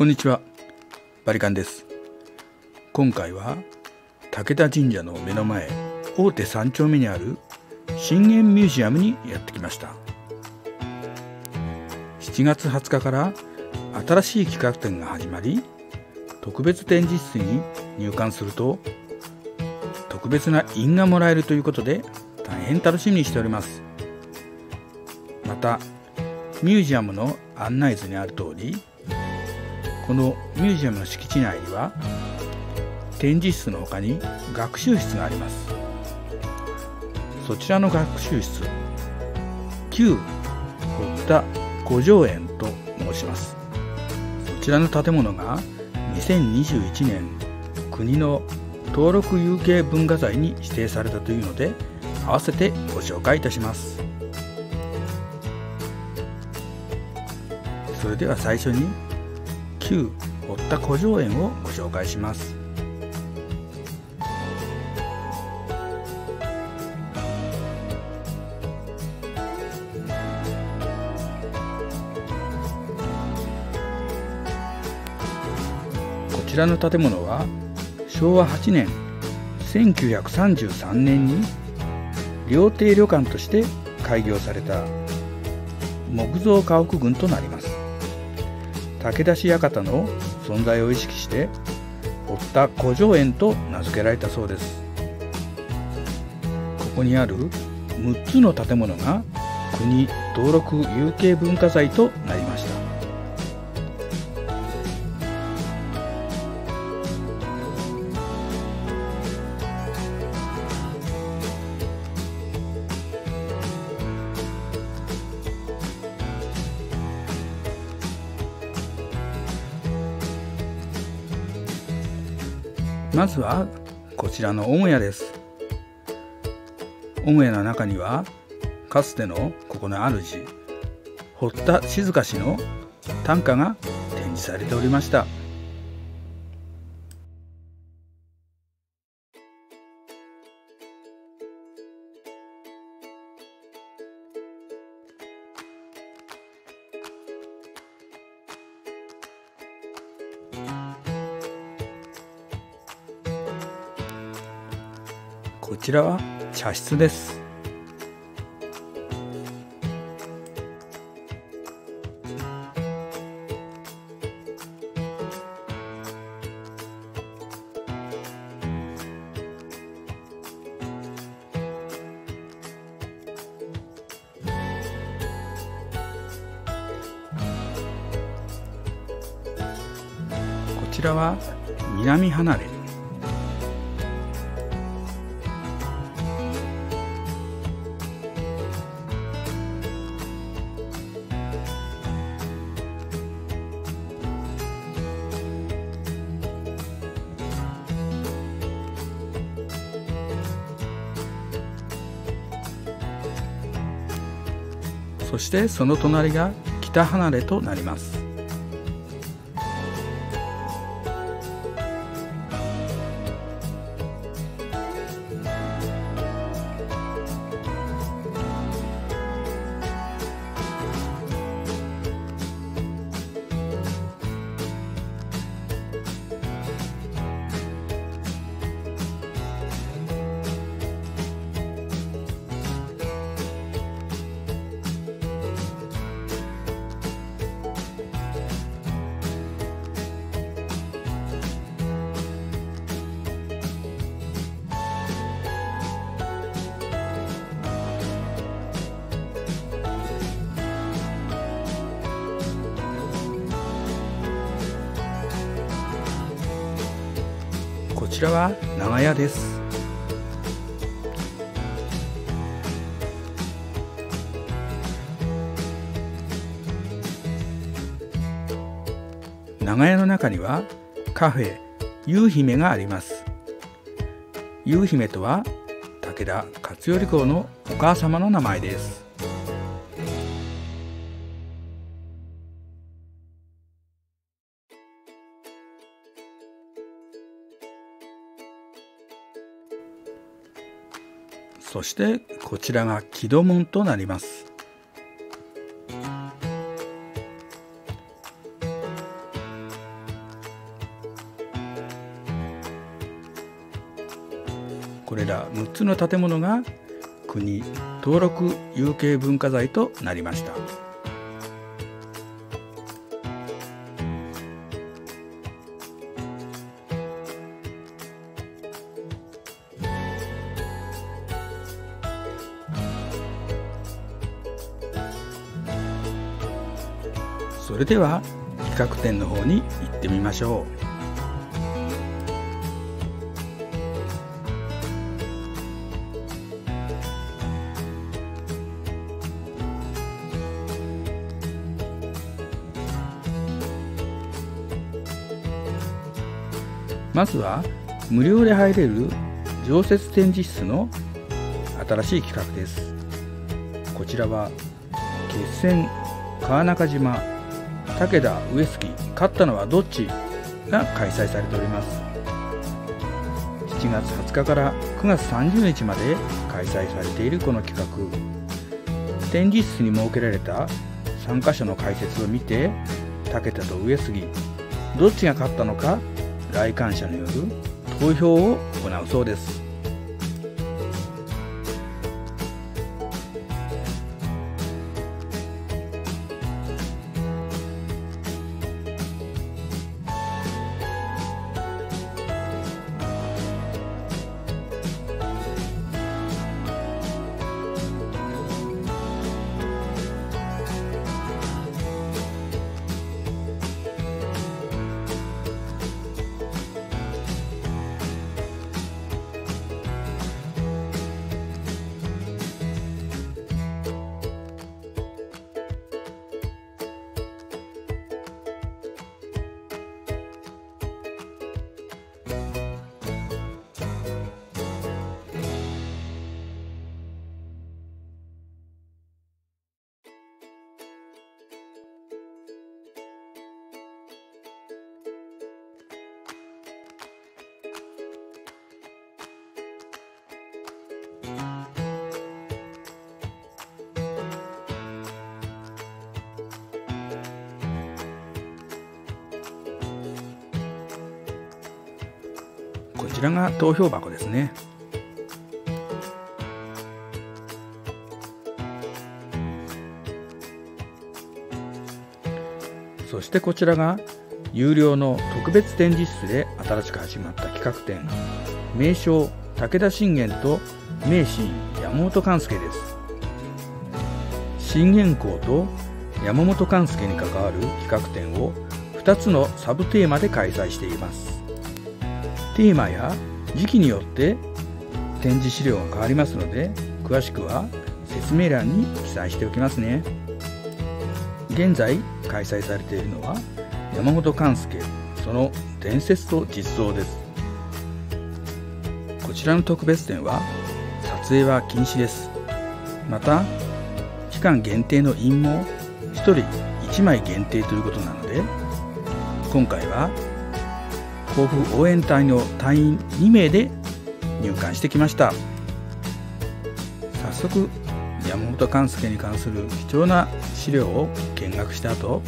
こんにちは。バリカンです。今回は武田神社の目の前大手三丁目にある信玄ミュージアムにやってきました。7月20日から新しい企画展が始まり特別展示室に入館すると特別な印がもらえるということで大変楽しみにしております。またミュージアムの案内図にある通りこのミュージアムの敷地内には展示室の他に学習室があります。そちらの学習室旧堀田五条園と申します。そちらの建物が2021年国の登録有形文化財に指定されたというので合わせてご紹介いたします。それでは最初に旧堀田古城園をご紹介します。こちらの建物は昭和8年1933年に料亭旅館として開業された木造家屋群となります。武田氏館の存在を意識して堀田古城園と名付けられたそうです。ここにある6つの建物が国登録有形文化財となりましたまずはこちらの母屋です。母屋の中にはかつてのここの主堀田静香氏の短歌が展示されておりました。こちらは茶室です。こちらは南離れ。そしてその隣が北離れとなります。こちらは長屋です。長屋の中にはカフェ夕姫があります。夕姫とは武田勝頼公のお母様の名前です。そしてこちらが木戸門となりますこれら6つの建物が国登録有形文化財となりました。それでは企画展の方に行ってみましょう。まずは無料で入れる常設展示室の新しい企画です。こちらは決戦川中島武田上杉勝ったのはどっち？が開催されております。7月20日から9月30日まで開催されているこの企画。展示室に設けられた参加者の解説を見て武田と上杉どっちが勝ったのか来館者による投票を行うそうです。ちらが投票箱ですね。そしてこちらが有料の特別展示室で新しく始まった企画展。名称武田信玄と名神山本勘介です。信玄公と山本勘介に関わる企画展を2つのサブテーマで開催しています。テーマや時期によって展示資料が変わりますので詳しくは説明欄に記載しておきますね。現在開催されているのは山本勘介その伝説と実像です。こちらの特別展は撮影は禁止です。また期間限定の印も1人1枚限定ということなので今回は甲府応援隊の隊員2名で入館してきました。早速山本勘介に関する貴重な資料を見学した後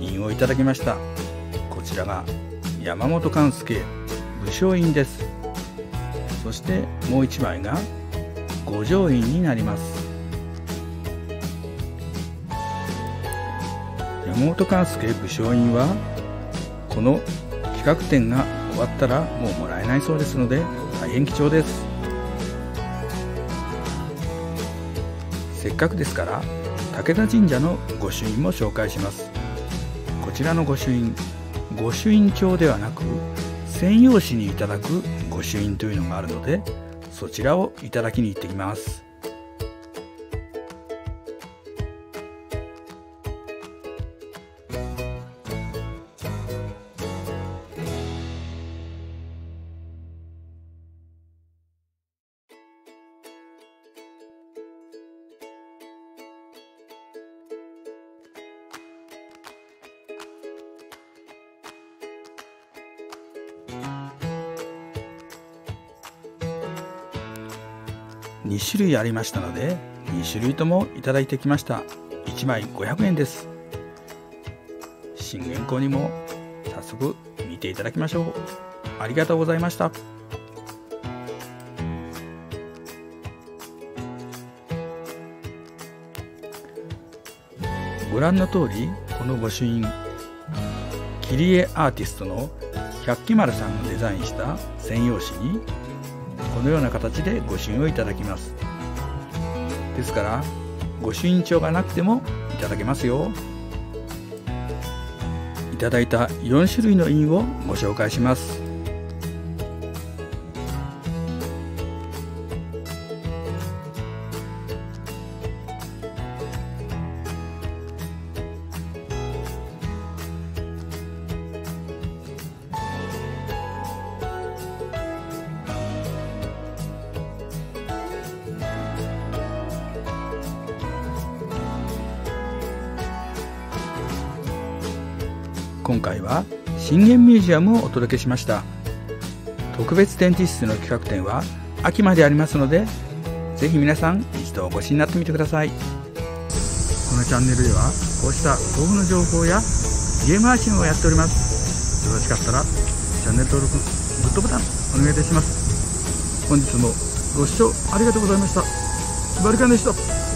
印をいただきました。こちらが山本勘介武将印です。そしてもう1枚が五条院になります。山本勘介武将印はこの企画展が終わったらもうもらえないそうですので大変貴重です。せっかくですから武田神社の御朱印も紹介します。こちらの御朱印御朱印帳ではなく専用紙にいただく御朱印というのがあるのでそちらをいただきに行ってきます。2種類ありましたので2種類ともいただいてきました。1枚500円です。信玄公にも早速見ていただきましょう。ありがとうございました。ご覧の通りこの御朱印切り絵アーティストの百鬼丸さんがデザインした専用紙にこのような形で御朱印をいただきます。ですから御朱印帳がなくてもいただけますよいただいた4種類の印をご紹介します。今回は信玄ミュージアムをお届けしました。特別展示室の企画展は秋までありますのでぜひ皆さん一度お越しになってみてください。このチャンネルではこうした豆腐の情報やゲーム配信をやっております。よろしかったらチャンネル登録グッドボタンお願いいたします。本日もご視聴ありがとうございました。バルカンでした。